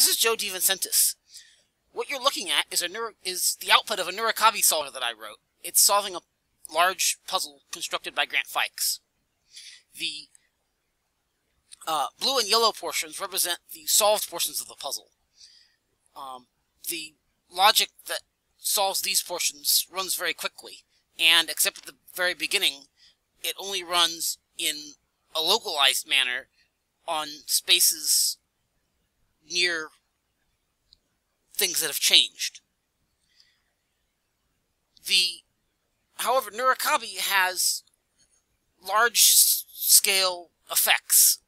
This is Joe DeVincentis. What you're looking at is a neuro, is the output of a Nurikabe solver that I wrote. It's solving a large puzzle constructed by Grant Fikes. The uh, blue and yellow portions represent the solved portions of the puzzle. Um, the logic that solves these portions runs very quickly, and except at the very beginning, it only runs in a localized manner on spaces near things that have changed. The, however, Nurikabe has large scale effects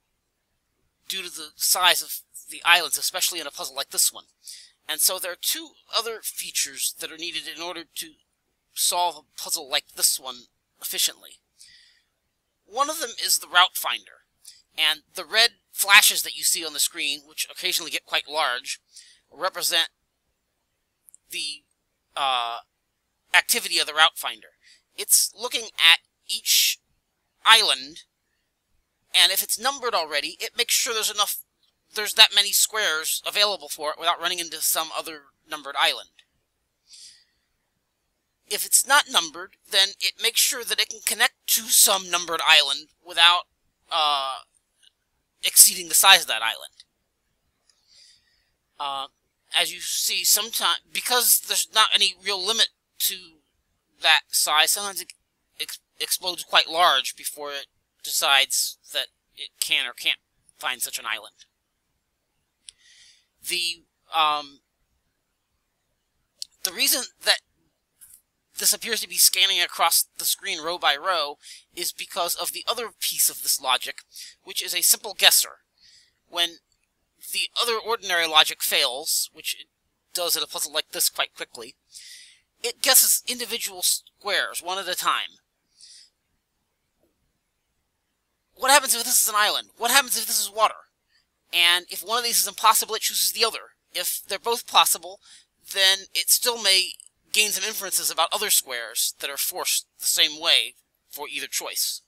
due to the size of the islands, especially in a puzzle like this one. And so there are two other features that are needed in order to solve a puzzle like this one efficiently. One of them is the route finder. And the red flashes that you see on the screen, which occasionally get quite large, represent the uh, activity of the route finder. It's looking at each island, and if it's numbered already, it makes sure there's enough, there's that many squares available for it without running into some other numbered island. If it's not numbered, then it makes sure that it can connect to some numbered island without uh, exceeding the size of that island. Uh, as you see, sometimes because there's not any real limit to that size, sometimes it ex explodes quite large before it decides that it can or can't find such an island. The um, the reason that this appears to be scanning across the screen row by row is because of the other piece of this logic, which is a simple guesser. When the other ordinary logic fails, which it does in a puzzle like this quite quickly, it guesses individual squares one at a time. What happens if this is an island? What happens if this is water? And if one of these is impossible, it chooses the other. If they're both possible, then it still may gain some inferences about other squares that are forced the same way for either choice.